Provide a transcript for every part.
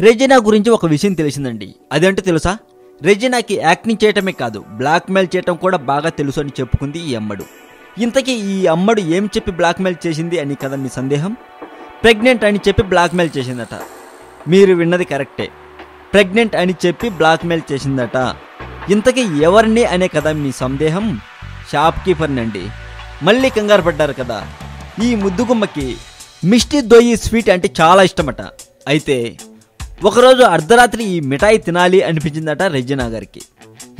Regina గురించి ఒక విషయం తెలిసిందండి. అదేంటో తెలుసా? రెజినాకి యాక్టింగ్ చేయటమే కాదు బ్లాక్మెయిల్ చేయటం కూడా బాగా తెలుసు అని చెప్పుకుంది ఈ అమ్మడు. ఇంతకీ ఈ అమ్మడు ఏం చెప్పి బ్లాక్మెయిల్ చేసింది అని కదా మీ సందేహం? ప్రెగ్నెంట్ అని చెప్పి బ్లాక్మెయిల్ చేసిందట. మీరు విన్నది కరెక్టే. ప్రెగ్నెంట్ అని చెప్పి బ్లాక్మెయిల్ చేసిందట. ఇంతకీ ఎవరిని అనే కదా మీ సందేహం? షాప్ కీపర్నండి మళ్ళీ కంగారు పడ్డారు కదా. ఈ ముద్దుగుమ్మకి మిష్టి దొయ్యి స్వీట్ అంటే చాలా ఇష్టమట. అయితే ఒకరోజు అర్ధరాత్రి ఈ మిఠాయి తినాలి అనిపించిందట రెజినా గారికి.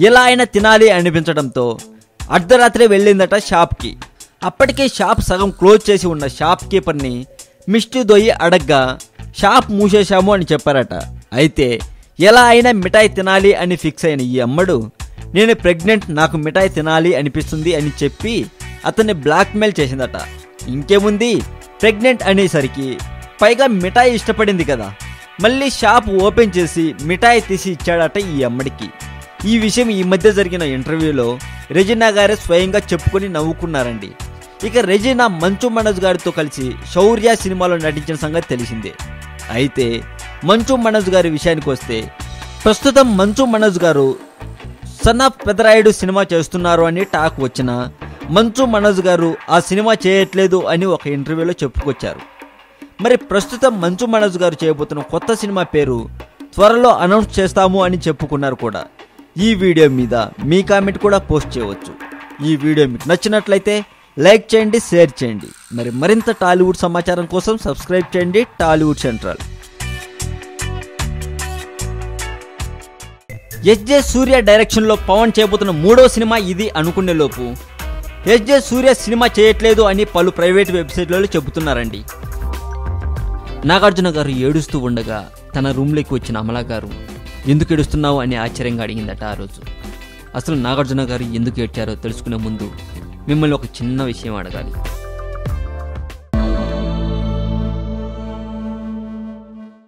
ఎలా అయినా తినాలి అనిపించడంతో అర్ధరాత్రి వెళ్ళిందట షాప్కి. అప్పటికే షాప్ సగం క్లోజ్ చేసి ఉన్న షాప్ కీపర్ని మిష్టి దొయ్యి అడగ్గా షాప్ మూసేశాము అని చెప్పారట. అయితే ఎలా అయినా మిఠాయి తినాలి అని ఫిక్స్ అయిన ఈ అమ్మడు నేను ప్రెగ్నెంట్ నాకు మిఠాయి తినాలి అనిపిస్తుంది అని చెప్పి అతన్ని బ్లాక్మెయిల్ చేసిందట. ఇంకేముంది? ప్రెగ్నెంట్ అనేసరికి పైగా మిఠాయి ఇష్టపడింది కదా. మళ్ళీ షాప్ ఓపెన్ చేసి మిఠాయి తీసి ఇచ్చాడట ఈ అమ్మడికి. ఈ విషయం ఈ మధ్య జరిగిన ఇంటర్వ్యూలో రెజినా గారే స్వయంగా చెప్పుకొని నవ్వుకున్నారండి. ఇక రెజినా మంచు మనోజ్ గారితో కలిసి శౌర్య సినిమాలో నటించిన సంగతి తెలిసిందే. అయితే మంచు మనోజ్ గారి విషయానికి వస్తే ప్రస్తుతం మంచు మనోజ్ గారు సన్ ఆఫ్ పెదరాయుడు సినిమా చేస్తున్నారు అని టాక్ వచ్చిన మంచు మనోజ్ గారు ఆ సినిమా చేయట్లేదు అని ఒక ఇంటర్వ్యూలో చెప్పుకొచ్చారు. మరి ప్రస్తుతం మంచు మనోజ్ గారు చేయబోతున్న కొత్త సినిమా పేరు త్వరలో అనౌన్స్ చేస్తాము అని చెప్పుకున్నారు కూడా. ఈ వీడియో మీద మీ కామెంట్ కూడా పోస్ట్ చేయవచ్చు. ఈ వీడియో మీకు నచ్చినట్లయితే లైక్ చేయండి షేర్ చేయండి. మరి మరింత టాలీవుడ్ సమాచారం కోసం సబ్స్క్రైబ్ చేయండి టాలీవుడ్ సెంట్రల్. ఎస్జే సూర్య డైరెక్షన్లో పవన్ చేయబోతున్న మూడో సినిమా ఇది అనుకునే లోపు. ఎస్జే సూర్య సినిమా చేయట్లేదు అని పలు ప్రైవేట్ వెబ్సైట్లలో చెబుతున్నారండి. నాగార్జున గారు ఏడుస్తూ ఉండగా తన రూమ్లోకి వచ్చిన అమలా గారు ఎందుకు ఏడుస్తున్నావు? అని ఆశ్చర్యంగా అడిగిందట ఆ రోజు. అసలు నాగార్జున గారు ఎందుకు ఏడ్చారో తెలుసుకునే ముందు మిమ్మల్ని ఒక చిన్న విషయం అడగాలి.